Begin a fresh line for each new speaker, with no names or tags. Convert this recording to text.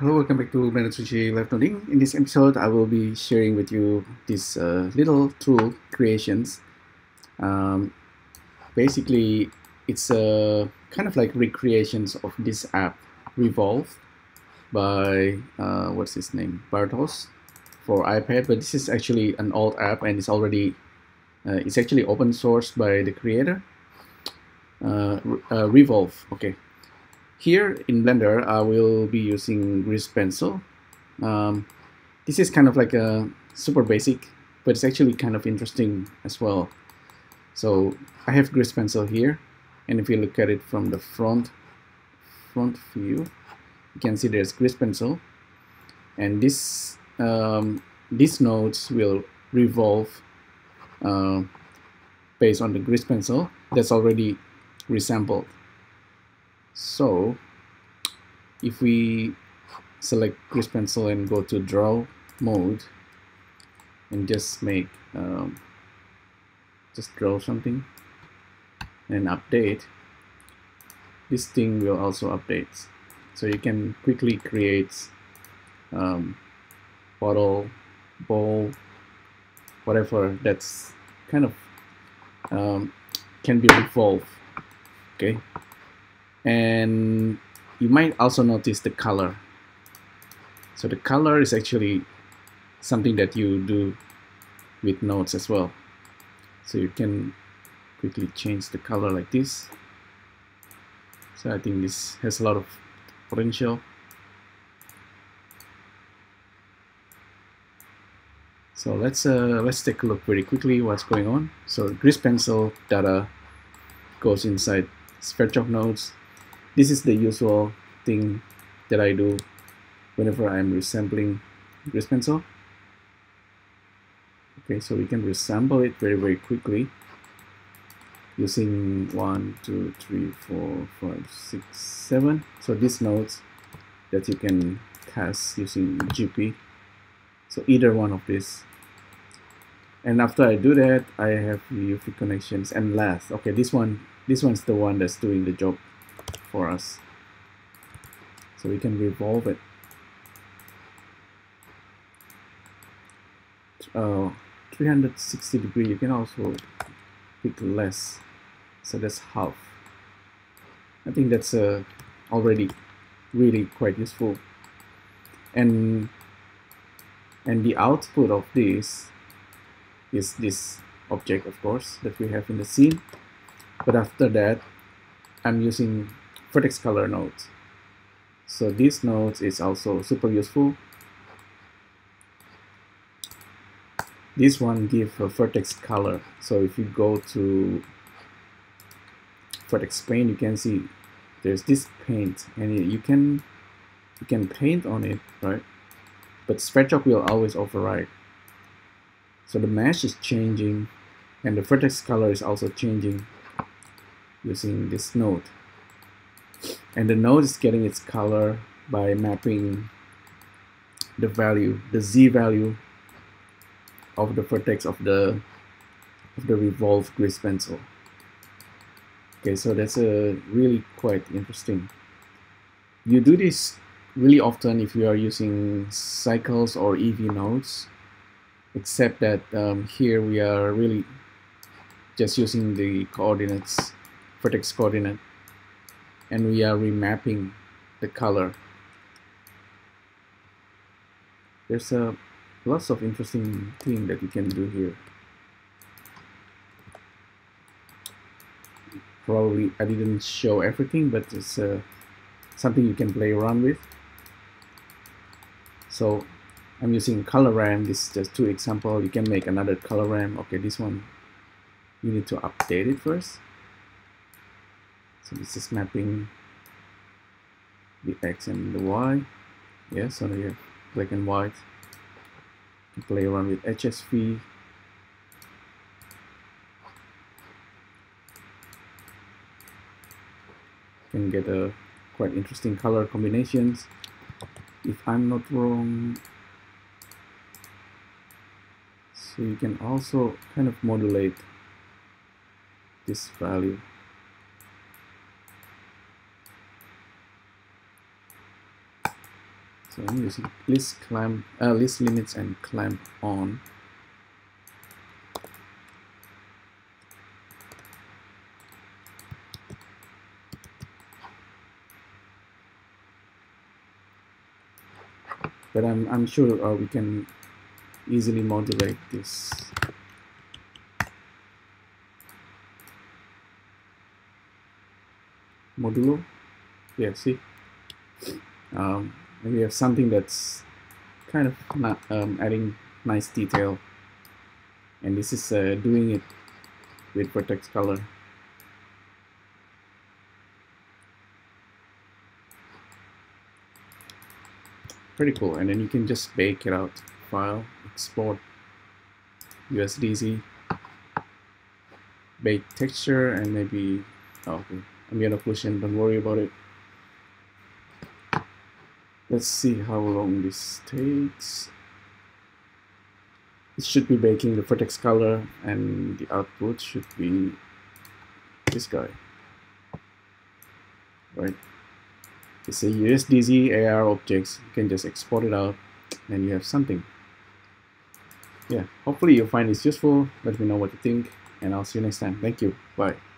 Hello, welcome back to 3D Live Coding. In this episode, I will be sharing with you this uh, little tool creations. Um, basically, it's a uh, kind of like recreations of this app, Revolve, by uh, what's his name, Bartosz, for iPad. But this is actually an old app, and it's already uh, it's actually open source by the creator. Uh, Revolve, okay. Here in Blender, I will be using Grease Pencil. Um, this is kind of like a super basic, but it's actually kind of interesting as well. So I have Grease Pencil here, and if you look at it from the front front view, you can see there's Grease Pencil, and this um, these nodes will revolve uh, based on the Grease Pencil that's already resampled. So if we select grease pencil and go to draw mode and just make um, just draw something and update this thing will also update. So you can quickly create um, bottle bowl whatever that's kind of um, can be revolved okay and you might also notice the color. So the color is actually something that you do with nodes as well. So you can quickly change the color like this. So I think this has a lot of potential. So let's uh, let's take a look very quickly what's going on. So grease pencil data goes inside Sverchok nodes this is the usual thing that I do whenever I'm resampling grease pencil okay so we can resample it very very quickly using one two three four five six seven. So these nodes that you can cast using GP so either one of these. And after I do that I have UV connections and last okay this one this one's the one that's doing the job for us. So we can revolve it. Uh, 360 degree, you can also pick less. So that's half. I think that's uh, already really quite useful. And and the output of this is this object of course that we have in the scene but after that I'm using vertex color nodes. So these nodes is also super useful. This one give a vertex color. So if you go to vertex paint, you can see there's this paint, and you can you can paint on it, right? But Sverchok will always override. So the mesh is changing, and the vertex color is also changing using this node and the node is getting its color by mapping the value, the z value of the vertex of the of the revolved grease pencil. Okay, so that's a really quite interesting. You do this really often if you are using cycles or Eevee nodes, except that um, here we are really just using the coordinates, vertex coordinate and we are remapping the color. There's a lots of interesting thing that you can do here. Probably I didn't show everything, but it's uh, something you can play around with. So I'm using color ramp. This is just two example. You can make another color ramp. Okay, this one you need to update it first so this is mapping the x and the y. Yeah so you have black and white. You play around with HSV can get a quite interesting color combinations. If I'm not wrong so you can also kind of modulate this value So I'm using list clamp, uh, list limits and clamp on. But I'm I'm sure uh, we can easily modulate this. Modulo? Yeah see? Um, we have something that's kind of not um, adding nice detail. And this is uh, doing it with vertex color. Pretty cool. And then you can just bake it out. File export USDZ bake texture and maybe oh, okay. Ambient occlusion don't worry about it let's see how long this takes. It should be baking the vertex color and the output should be this guy. Right. It's a USDZ AR objects. You can just export it out and you have something. Yeah hopefully you'll find this useful. Let me know what you think and I'll see you next time. Thank you. Bye